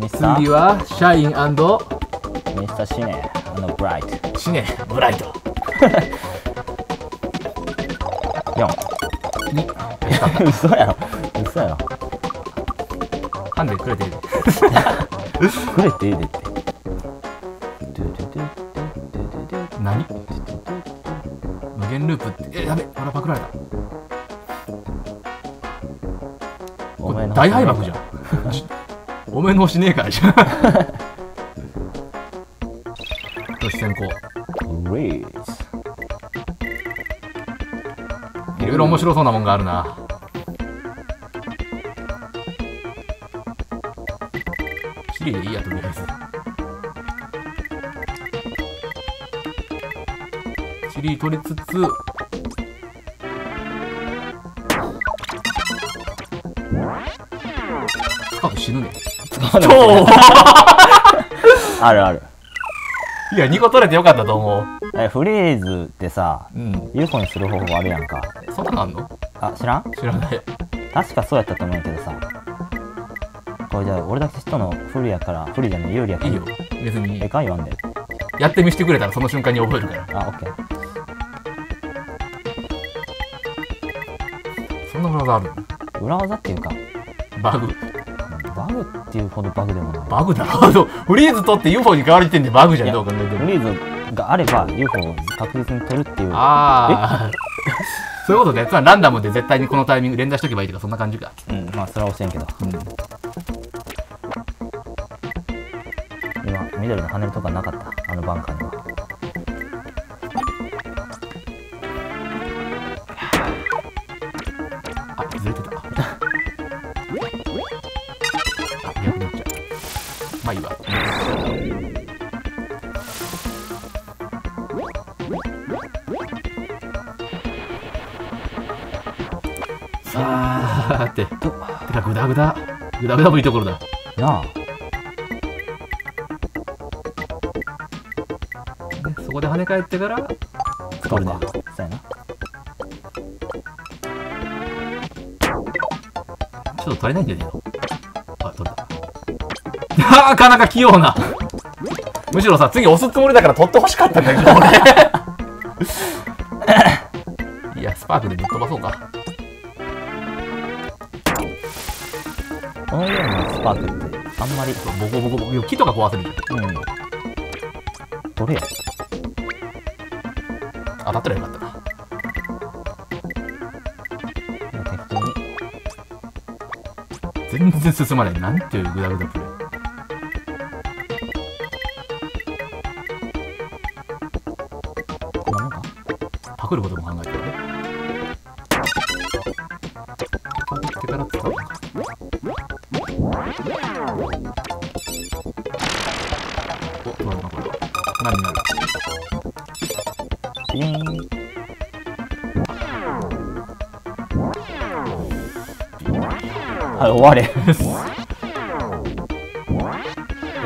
ミスター次はシャインミスターシネあのブライトシネブライト。4に 嘘やろ。嘘やろ。ハンデくれていいで。くれていいでって。何？無限ループって。えやべ俺パクられた。これ大敗北じゃんおめえの推しねえからじゃん。よし先行？いろいろ面白そうなもんがあるな。チリでいいやとりあえずチリ取りつつね。超あるある。いや2個取れてよかったと思えフレーズってさううん UFO にする方法あるやんか。そんなのあんの？あ知らん？知らない。確かそうやったと思うんやけどさ。これじゃあ俺だけ人の不利やから不利じゃねえ有利やからいいよ。別えにか言わんで。やってみしてくれたらその瞬間に覚えるから。あオッケー。そんな裏技ある裏技っていうか。バグバグっていうほどバグでもない。バグだろ？フリーズ取って UFO に変わる時点でバグじゃんどう考えても。フリーズがあれば UFO を確実に取るっていう。ああ そういうことね。つまりランダムで絶対にこのタイミング連打しとけばいいとかそんな感じか。うんまあそれは教えんけど。うん。今緑の跳ねるとかなかった？あのバンカーにはさーててかグダグダグダグダもいいところだなあでそこで跳ね返ってから使うかそうやなちょっと取れないんだよね。あ、取れた。なかなか器用な。むしろさ、次押すつもりだから取ってほしかったんだけど、俺。いや、スパークでぶっ飛ばそうか。このゲームのスパークってあん。まりボコボコボコ。木とか壊せるじうん。どれや。当たったらよかったな。適当に全然進まない。なん。ていうグダグダプレイ。こん。なん。かパクることも考えてるね。パクってから使うのか。い終われ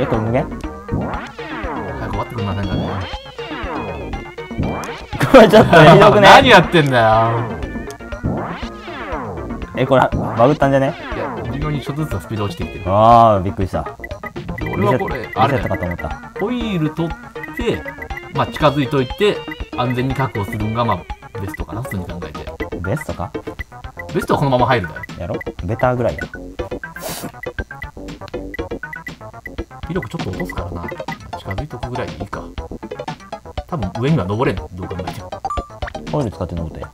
えこれ無限？早く終わってくれませんかね。これちょっとひどくね？何やってんだよ。えこれバグったんじゃね？いや、微妙にちょっとずつスピード落ちてきてる。ああびっくりした俺はこれ、あれリセットかと思ったホイール取って、まあ近づいといて、安全に確保するのが、まあ、ベストかな、普通に考えて。ベストか？ベストはこのまま入るだよ。やろ？ベターぐらいや威力ちょっと落とすからな。近づいとくぐらいでいいか。多分上には登れん。どう考えても。オイル使って登って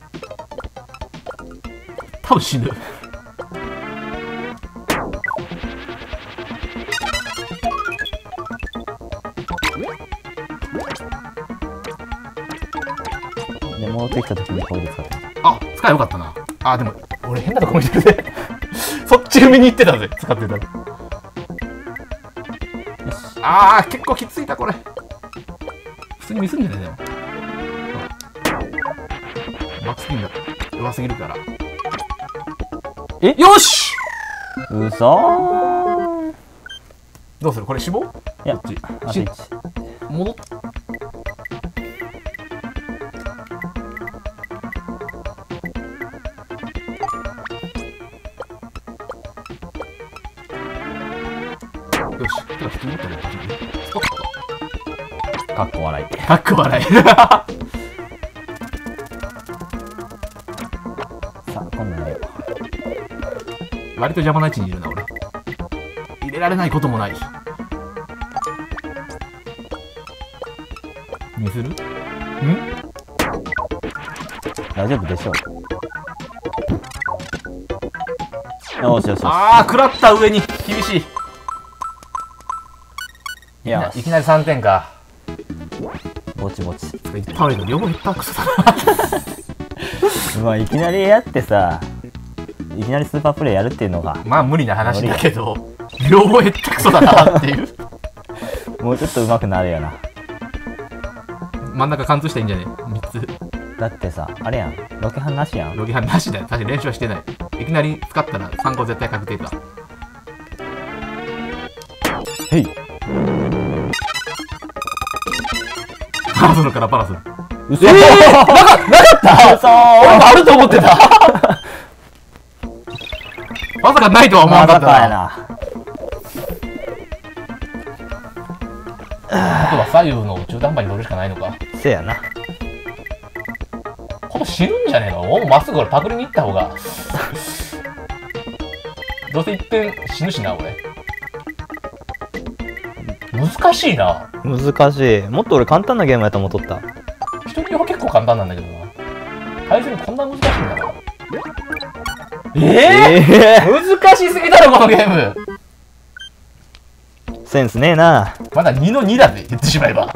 多分死ぬ。で戻ってきた時にオイル使ってあ、使えよかったな。あ、でも、俺変なとこ見てるぜ。そっち踏みに行ってたぜ、使ってたら。あー、結構きついな、これ。普通にミスんじゃねえでも。マックスピンが弱すぎるから。え？よし！うそどうする？これ死亡？いやこっち。あとし1戻っかっこ笑い。さあ、今度やるよ。割と邪魔な位置にいるな、俺。入れられないこともない。にする？ん？大丈夫でしょう。よしよしよあー、食らった上に。厳しい。し。いや、いきなり3点か。ぼちぼち。いっぱいあるけど、両方。まあ、いきなりやってさ、いきなりスーパープレイやるっていうのが、まあ無理な話だけど、両方下手くそだなっていう。もうちょっと上手くなるよな。真ん中貫通したらいいんじゃね ?3 つ。だってさ、あれやん。ロケハンなしやん。ロギハンなしだよ。確かに練習はしてない。いきなり使ったら参考絶対確定か。へい。パラソルからパラソル。うそえー、なかなかった？嘘俺もあると思ってた まさかないとは思わまなかったな。な。あとは左右の中途半端に乗るしかないのか。せやな。この死ぬんじゃねえの？もうまっすぐ俺パクリに行った方が。どうせ一点死ぬしな、俺。難しいな。難しい。もっと俺簡単なゲームやと思っとった。人には結構簡単なんだけどな。対戦こんな難しいんだな。えええ難しすぎだろ、このゲーム。ー、センスねえな。まだ2の2だぜ、言ってしまえば。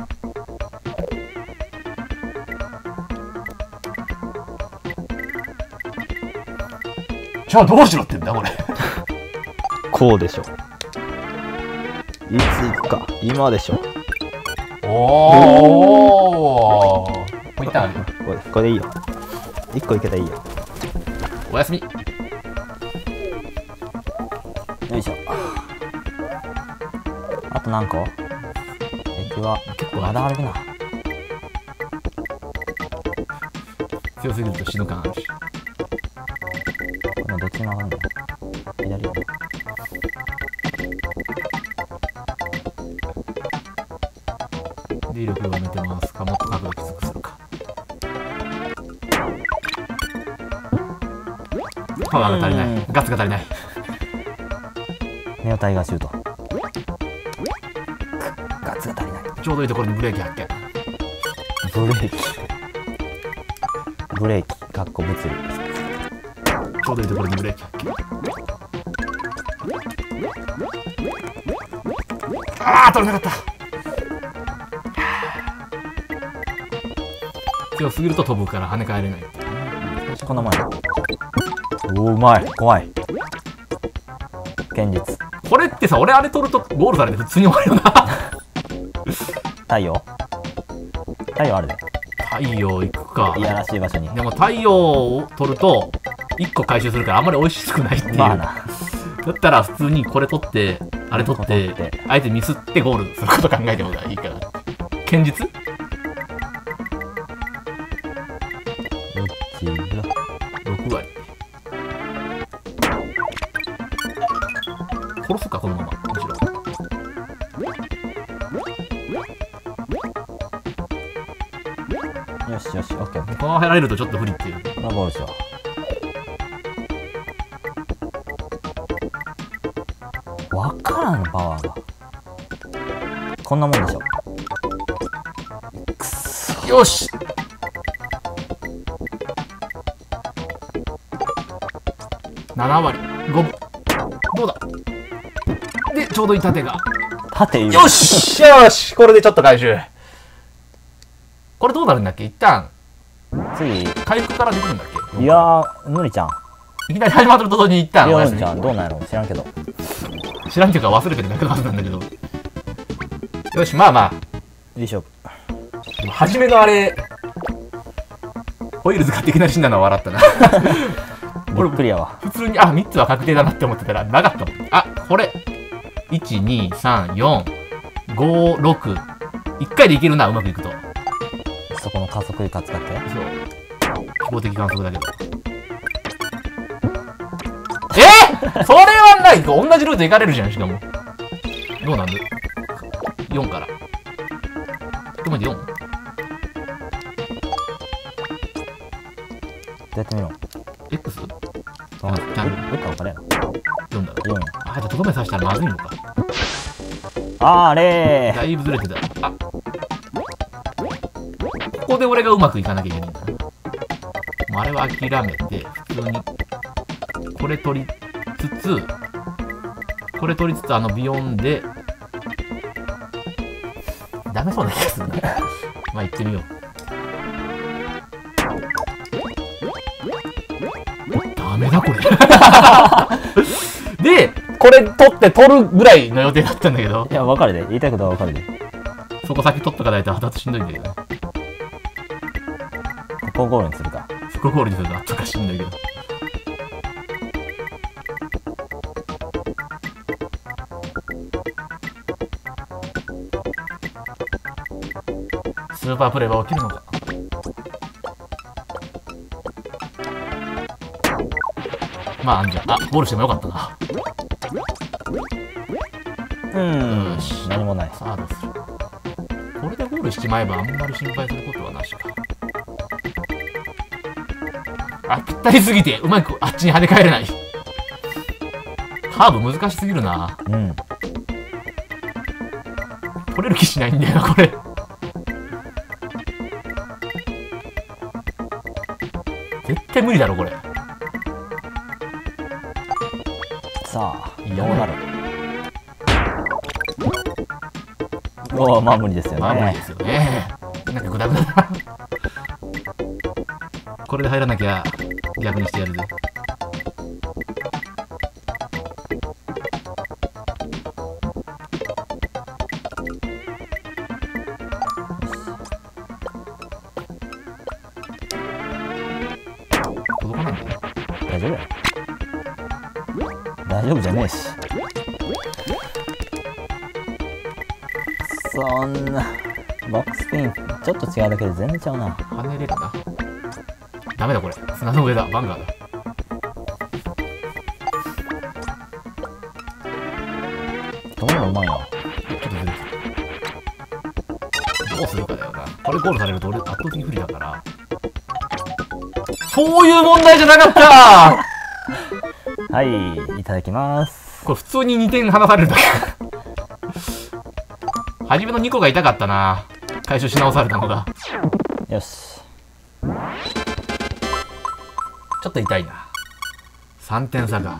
じゃあどうしろってんだ、これ。こうでしょ。いつ行くか。今でしょ。おー。もう一旦ある？よ。これこれでいいよ。一個いけたらいいよ。おやすみ。よいしょ。あと何個？敵は結構まだあるな。強すぎると死ぬ感あるし。これどっちに曲がるの左威力弱めてますか？もっと角度きつくするか。パワーが足りない。ガッツが足りない。ネオタイガーシュート。ガッツが足りない。ちょうどいいところにブレーキ発見。ブレーキ。ブレーキ、かっこ物理。ちょうどいいところにブレーキ発見。ああ、取れなかった。強すぎると飛ぶから跳ね返れない。この前。おーうまい。怖い。現実。これってさ、俺あれ取るとゴールされて普通に終わるよな。太陽？太陽あるで。太陽行くかい。やらしい場所に。でも太陽を取ると、1個回収するからあんまり美味しくないっていう。まあな。だったら普通にこれ取って、あれ取ってて、相手ミスってゴールすること考えた方がいいから。堅実？1、2、?6 割。殺すか、このまま。むしろ。よしよし、オッケーこのまま入られるとちょっと不利っていう。ー。このゴールしよう。わからん、パワーが。こんなもんでしょ。よし7割5分。どうだ？でちょうどいい縦が。縦いる。よ。しよしこれでちょっと回収。これどうなるんだっけ？一旦。次、回復からできるんだっけ？いやー、無理ちゃん。いきなり始まると同時に一旦いや、お休み無理ちゃん。どうなんやろ？知らんけど。知らんっていうか忘れてるだけのはずなんだけど。よしまあまあ。よいしょ。初めのあれホイール使っていきなり死んだのは笑ったなびっくりやわ。普通にあ3つは確定だなって思ってたらなかったもんあこれ1234561回でいけるなうまくいくとそこの加速床使って。そう希望的観測だけど え？それはない同じルート行かれるじゃんしかもどうなんだ ?4 から。どこまで 4? どうやって見ろ X? どっか分かれやろ4だろ。4やあ、じゃあとどめさせたらまずいのか。あーれだいぶずれてた。あここで俺がうまくいかなきゃいけないんだな。もうあれは諦めて、普通に、これ取りつつ、これ取りつつ、あのビヨンで、ダメそうな気がするな。まあ行ってみよう。ダメだこれ。で、これ取って取るぐらいの予定だったんだけどー、いや分かるで言いたいことは分かるでそこ先取っとかないと後々しんどいんだけどね。ここをゴールにするかそこゴールにすると後かしんどいけど。スーパープレーは起きるのかまあ安全。あ、ゴールしてもよかったな。うんよし何もないさあどうするこれでゴールしちまえばあんまり心配することはなしか。あ、ぴったりすぎて、うまくあっちに跳ね返れない。カーブ難しすぎるな。うん取れる気しないんだよな、これ。絶対無理だろ、これ。さあどうなるおおまあ無理ですよねまあ無理ですよね。なんかグダグダ。これで入らなきゃ逆にしてやるぜ。大丈夫じゃねえしそんなバックスピンちょっと違うだけで全然ちゃうな跳ねれるな。ダメだこれ。砂の上だ。バンガーだ。どういうまいなちょっとずれてる。どうするかだよな。これゴールされると俺圧倒的に不利だから。そういう問題じゃなかったはいいただきますこれ普通に2点離されるだけか。初めの2個が痛かったな。回収し直されたのが。よしちょっと痛いな。3点差が。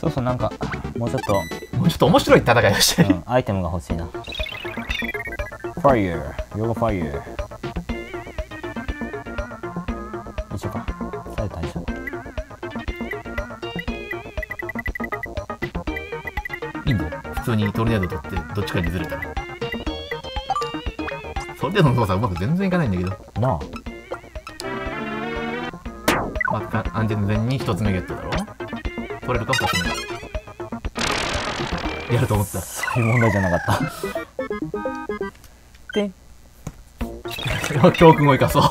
そうそうなんかもうちょっと、もうちょっと面白い戦いをしたい。うん、アイテムが欲しいなファイヤーヨガファイヤー通にトルネード取って、どっちかにずれたら。それでの動作うまく全然いかないんだけど。なあまあか、安全に一つ目ゲットだろ取れるか二つ目。やると思った。そういう問題じゃなかったで教訓を生かそう。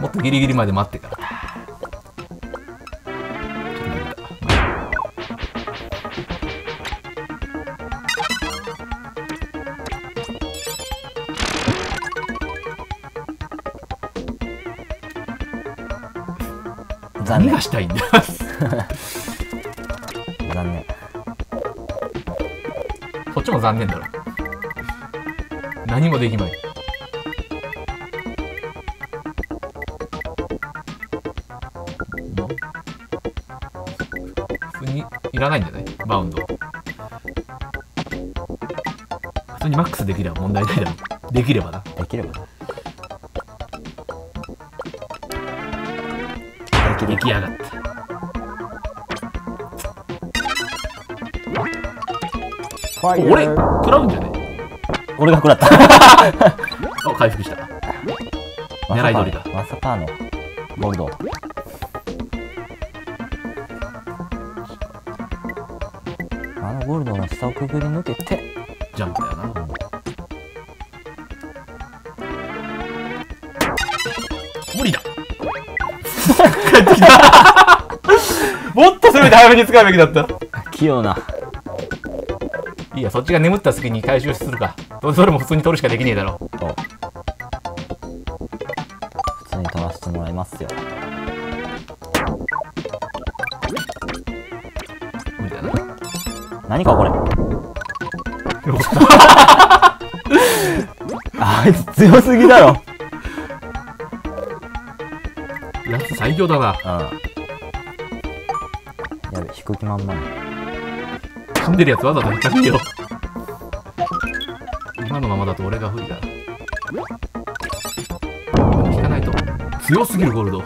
もっとギリギリまで待ってから。たいんだ 残念こっちも残念だろ。何もできまい。普通にいらないんじゃない？バウンド。普通にマックスできれば問題ないだろ。できればな。できればなきる出来上がった。俺食らうんじゃね俺が食らった。あ、回復した。狙い通りだ。まさかの。ゴールドあのゴールドの下をくぐり抜けて。ジャンプだよな。帰ってきたもっと攻めて早めに使うべきだった。器用ないいや、そっちが眠った隙に回収するか。それも普通に取るしかできねえだろ。普通に取らせてもらいますよみたいな。何かこれ あいつ強すぎだろ最強だな。うんやべ引く気満々や死んでるやつわざと引っかけよ。今のままだと俺が不利だ。引かないと。強すぎるゴールド。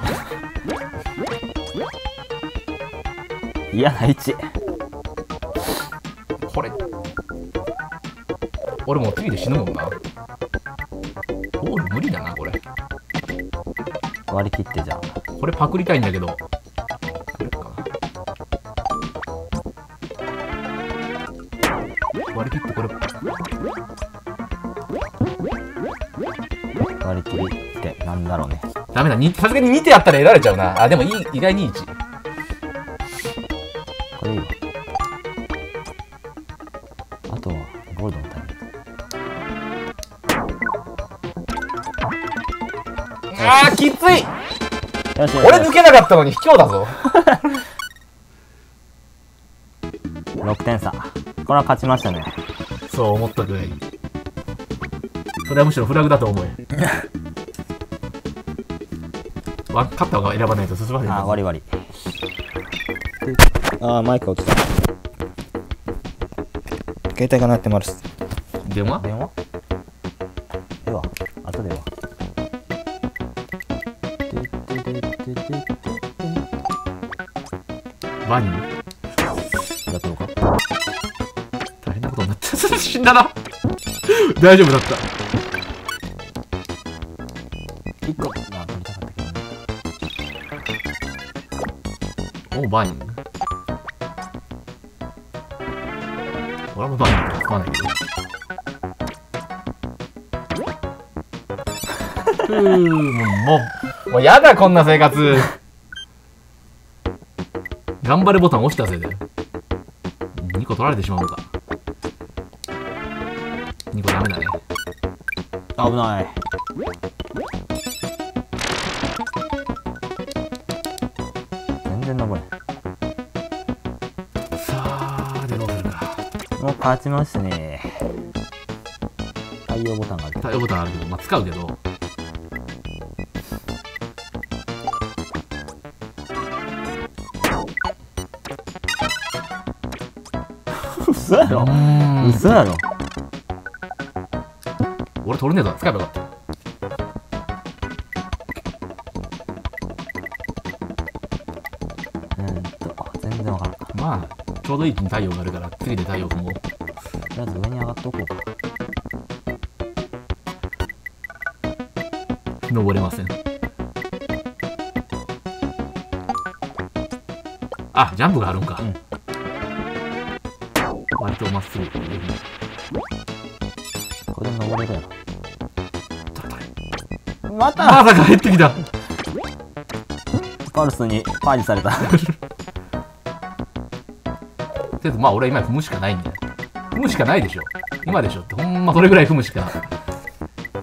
嫌な位置これ。俺もう次で死ぬもんな。ゴール無理だな、これ。割り切ってじゃあこれパクりたいんだけど。割り切ってこれ。割り切りってなんだろうね。ダメだ、さすがに2手やったら得られちゃうな。あ、でもいい、意外に1。なかったのに卑怯だぞ。6点差。これは勝ちましたね。そう思ったくらい。それはむしろフラグだと思え。わ勝った方が選ばないと進まな。いあー割り割り。あーマイク落ちた。携帯が鳴ってます。電話？電話？ワニだとか？大変なことになって死んだな。大丈夫だった。1個まあ取りたかったけどね。おニ俺はもうバーニング使わないけど。うもう。もうやだこんな生活頑張れボタン押したせいで2個取られてしまうのか。2個ダメだね。危ない。全然登れ。さあでどうするか。んもう勝ちましたね。対応ボタンがある対応ボタンあるけど、まあ、使うけど嘘やろ。ん。嘘やろ。俺取れねえぞ。使えばよかった。うーんとあ全然わからん。とまあちょうどいい位置に太陽があるから次で太陽踏もう。りあえず上に上がっておこうか。登れません。あジャンプがあるんか、うん割とまっすぐこれで登れるやろまた。まさか入ってきた。パルスにパージされた。とりあえずまあ俺は今踏むしかないんだよ。踏むしかないでしょ。今でしょ。ってほんまそれぐらい踏むしか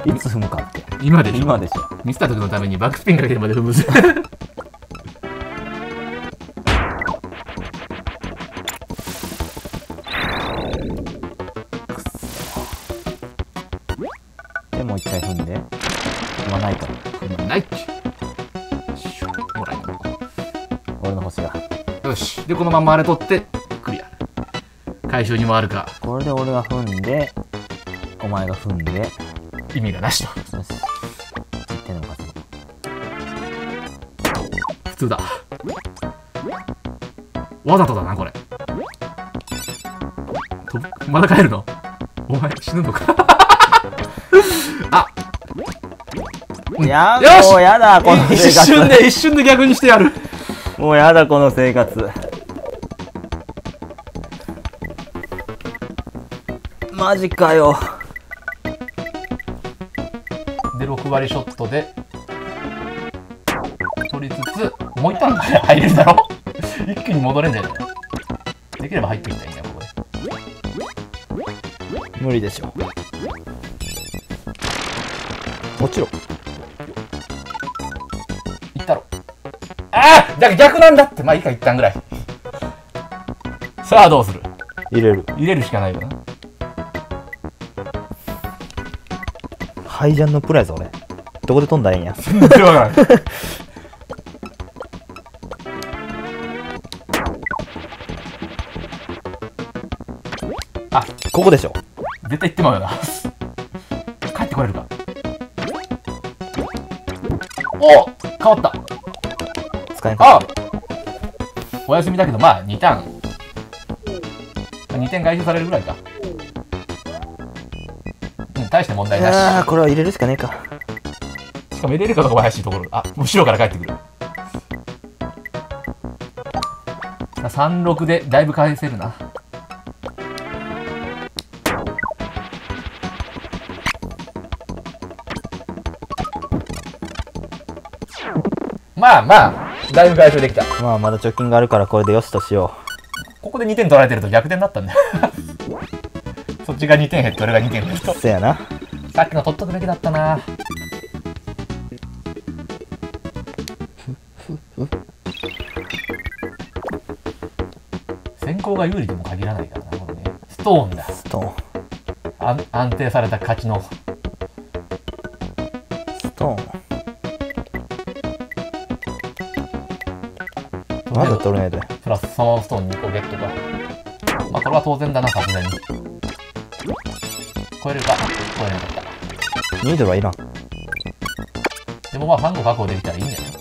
い。つ踏むかって。今でしょ。今でしょ。ミスった時のためにバックスピンかけてまで踏むぜままあれ取ってクリア回収に回るかこれで俺が踏んでお前が踏んで意味がなしと。1点でも勝つ普通だ。わざとだなこれ。とまだ帰るの？お前死ぬのか？あ。いやよし！もうやだこの一生活。瞬で一瞬で逆にしてやる。もうやだこの生活マジかよで6割ショットで取りつつもう一旦入れるだろ？一気に戻れんじゃないできれば入っていきたいんだよ、ここで。無理でしょ落ちろいったろ。ああじゃ逆なんだって。まあいいか、一旦ぐらい。さあ、どうする？入れる入れるしかないよな。ハイジャンのプライズ俺どこで飛んだらええんや全然わからん。ここでしょ絶対行ってまうよな。帰ってこれるか。お変わった。使えんかあお休みだけど、まあ、2ターン。2点回収されるぐらいか。うん、大して問題あなあこれは入れるしかねえかし。しかも入れるかどうかも怪しいところ。あ、後ろから帰ってくる。36でだいぶ返せるな。まあまあ、だいぶ回収できた。まあまだ貯金があるからこれでよしとしよここで2点取られてると逆転だったんだっちが2点減って俺が2点減るとう。せやなさっきの取っとくべきだったな。先行が有利でも限らないからな、これね。ストーンだ。ストーン安安定された勝ちの。ストーンまだ取れないでプラスそのストーン2個ゲットか。まあこれは当然だな、さすがに。超えるか？超えなかった。ニードルはいらんでもまあ3個確保できたらいいんじゃない？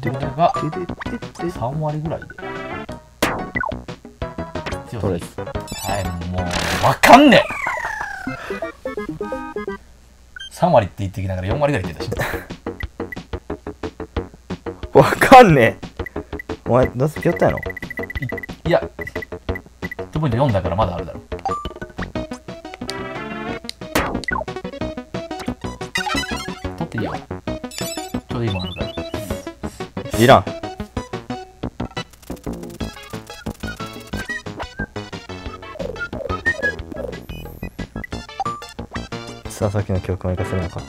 これが3割ぐらいで。強取れすぎはい、もう、わかんねえ !3 割って言ってきながら4割ぐらい出たし。わかんねえお前どうせピョったやろ？いや、ヒットポイント4だからまだあるだろ。取っていいよ。ちょうどいいもんあるから。いらんさあさっきの教訓を生かせるのか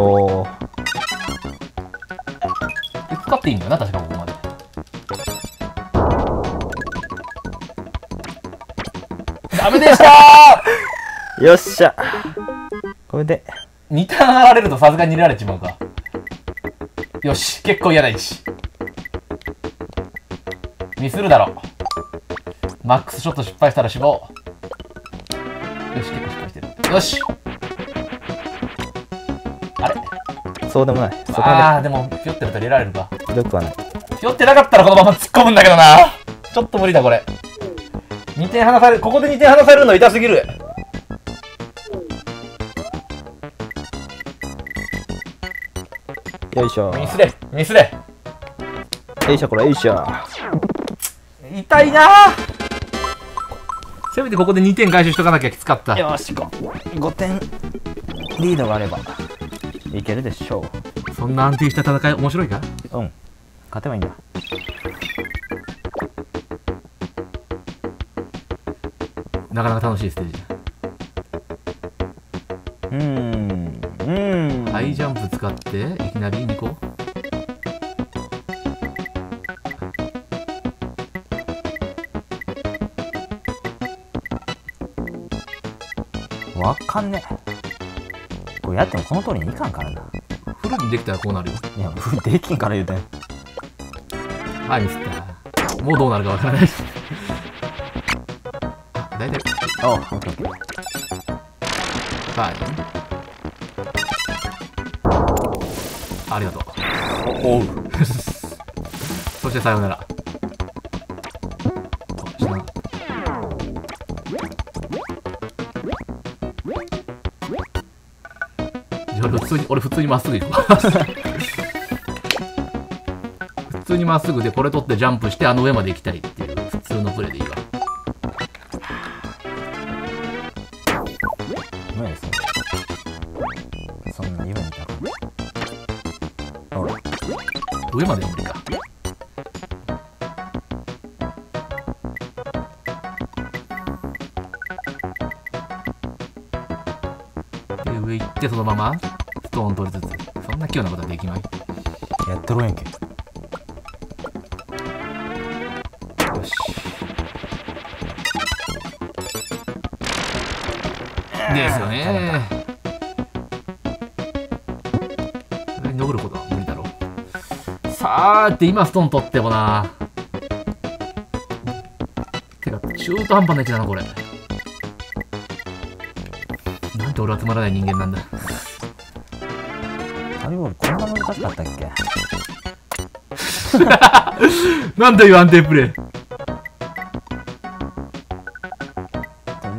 いよな。おおで使っていいんだよな、確かここまで。ダメでした よっしゃこれでー !2 ターン上がれるとさすがに入れられちまうか。よし、結構嫌な位置。ミスるだろ。マックスショット失敗したら死亡。よし、結構失敗してる。よしそうでもないそこあー、でも、ぴょってると入れられるか。までひどくはないひよってなかったらこのまま突っ込むんだけどな。ちょっと無理だ、これ。2点離される、ここで2点離されるの痛すぎる。よいしょミスれ、ミスれ。よいしょこれよいしょ痛いなせめてここで2点回収しとかなきゃきつかった。よし 5, 5点リードがあればいけるでしょそんな安定した戦い面白いか？ううん。勝てばいいんだ。なかなか楽しいステージ。うーん。うーん。ハイジャンプ使って、いきなり2個わかんねえこれやってもこの通りにいかんからなフルにできたらこうなるよ。いやできんから言うてんはい、ミスった。もうどうなるかわからない。あ、だいたい、あオッケーオッケーはい。ありがとう。おう そしてさようなら。通に、俺普通にまっすぐ行く。普通にまっすぐでこれ取ってジャンプしてあの上まで行きたいっていう普通のプレーでいいわ。そんな夢た上まで無理か。で、上行ってそのままストーン取りつつ。そんな器用なことはできまい？やっとるんやんけよし。ですよね。登ることは無理だろう。さーって今ストーン取ってもな。てか、中途半端な位置なのこれ。なんて俺はつまらない人間なんだ。んなかったっけ？なんという安定プレイ。と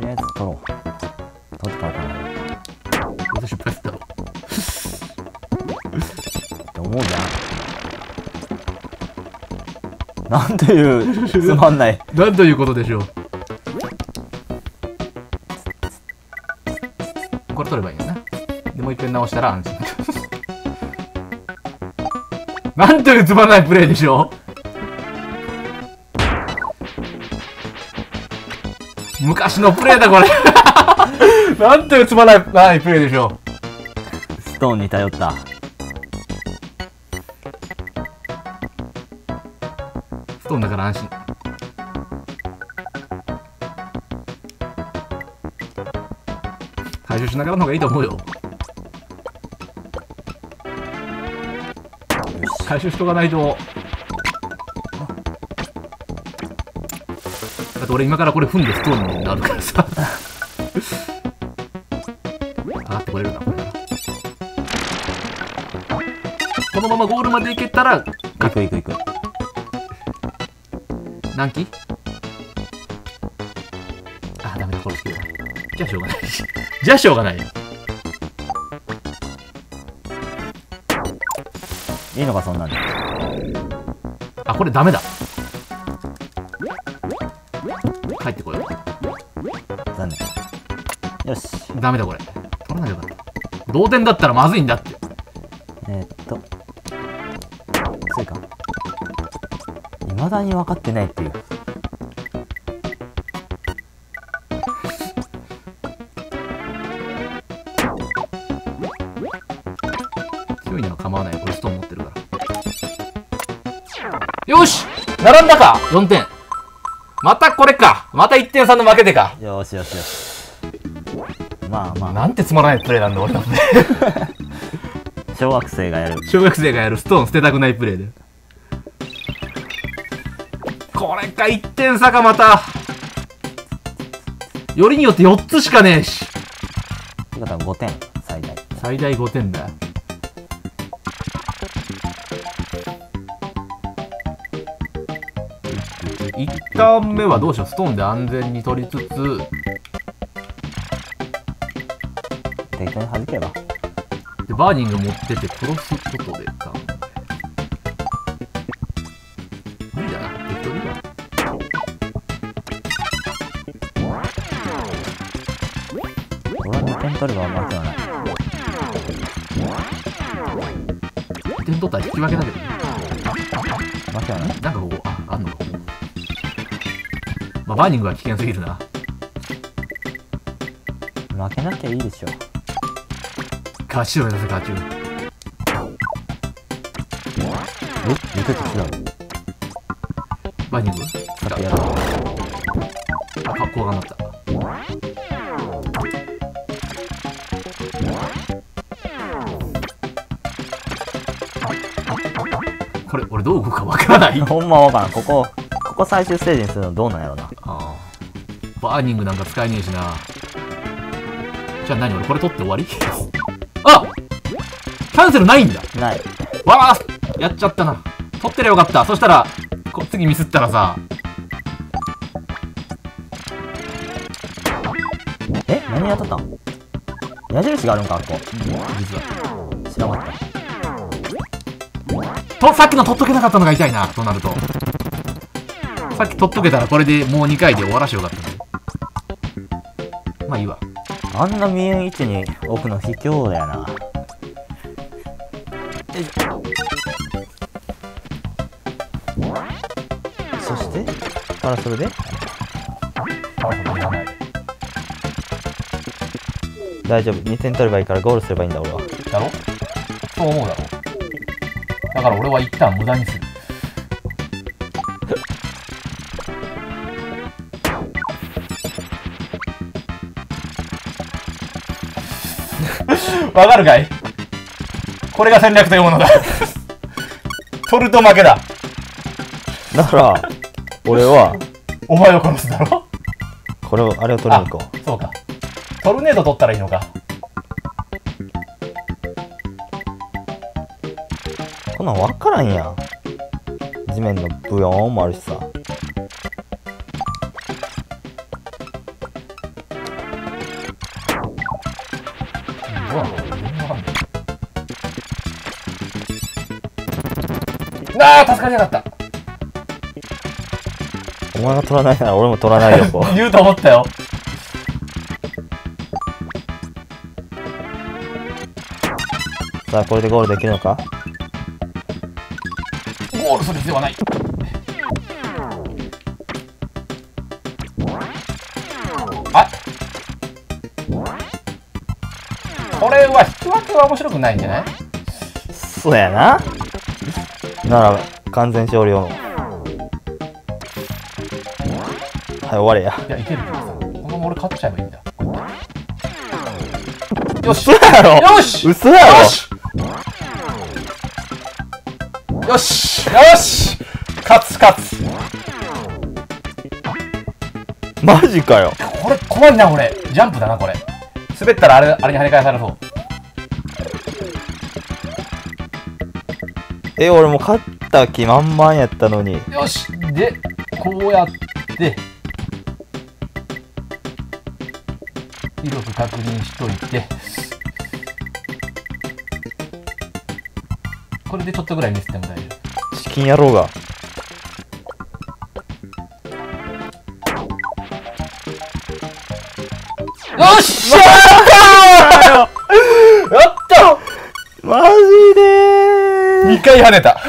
りあえず取ろう取ってからかなどうせ失敗すった？ろ。って思うじゃんなんていうつまんないなんということでしょう。これ取ればいいんだな。で、もう一回直したら安心。なんというつまらないプレイでしょ？う昔のプレイだこれ。なんというつまらないプレイでしょ？ストーンに頼った。うストーンだから安心。回収しながらの方がいいと思うよ回収しとかないとだって俺今からこれ踏んでストーンになるからさ上がってこれるなこれならこのままゴールまで行けたら行く行く行く何機？あ、ダメだ、これ好きだ。じゃあしょうがない。じゃあしょうがない。いいのかそんなんであ、これダメだ。帰ってこよ残念よしう。ダメだ、これ。取らなきゃよかった。同点だったらまずいんだって。えー、っとそうか未だに分かってないっていう並んだか !4 点。またこれか。また1点差の負けてか。よしよしよし。まあまあ。なんてつまらないプレイなんだ、俺なんで。小学生がやる。小学生がやるストーン捨てたくないプレイで。これか1点差かまた。よりによって4つしかねえし。ってことは5点最大。最大5点だ1ターン目はどうしよう。ストーンで安全に取りつつ適当に弾けば。でバーニング持っててクロスことで。ターン無理だな。適当にいいわ俺は2点取れば負けはない。点取ったら引き分けだけど。ね負けはないまあ、バーニングは危険すぎるな。負けなきゃいいでしょ勝ちを目指せ、勝ちを。え？言ってた違うバーニング使ってやあ、か怖がなった。これ、俺どう動くかわからない。あ ほんまわからんここここ最終ステージにするのどうなんやろなあ。バーニングなんか使えねえしな。じゃあ何俺これ取って終わり？あキャンセルないんだないわあやっちゃったな。取ってりゃよかった。そしたら、こ次ミスったらさ、え？何やっとったん？矢印があるんかここ実は。知らなかっと、さっきの取っとけなかったのが痛いな、となると。さっき取っとけたらこれでもう2回で終わらしよかっ。たあんな見えん位置に置くの卑怯だよな。そして、パラソルで？大丈夫、2点取ればいいからゴールすればいいんだ俺は。だろ？そう思うだろ。だから俺は一旦無駄にする。わかるかい？これが戦略というものだ。取ると負けだ。だから俺はお前を殺すだろ？これをあれを取りに行こそうか。トルネード取ったらいいのか。うこんなん分からんやん。地面のブヨーンもあるしさあ助かりやがった。お前が取らないなら俺も取らないよこう。言うと思ったよ。さあこれでゴールできるのか？ゴールする必要はない。あこれは引き分けは面白くないんじゃない？そうやななら完全勝利を。はい終われや。いやいけるけどさこのまま俺勝っちゃえばいいんだ。よし。嘘やろ。よし。嘘やろ。よし。よし。よし。勝つ勝つ。マジかよ。これ怖いな俺ジャンプだなこれ。滑ったらあれあれに跳ね返されそうえ俺もう勝った気満々やったのに。よしでこうやって。威力確認しといて。これでちょっとぐらいミスっても大丈チキン野郎が。夫よっしゃー2回跳ねた。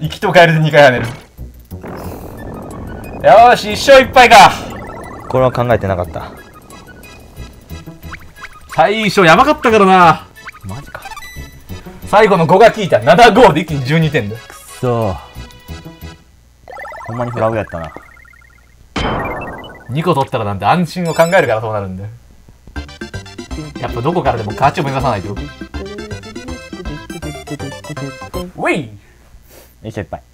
行きと帰りで2回跳ねる。よーし1勝1敗か。これは考えてなかった。最初やばかったからな。マジか。最後の5が効いた。7ゴールで一気に12点だ。くそ。ほんまにフラグやったな。2個取ったらなんて安心を考えるからそうなるんだよ。やっぱどこからでも勝ちを目指さないといっぱい。